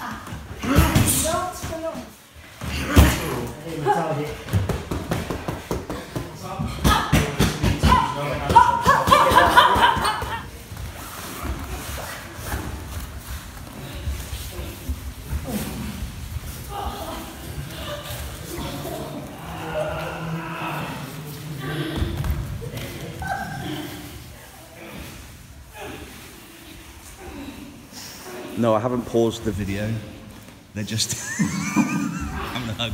啊。No, I haven't paused the video. They're just having a hug.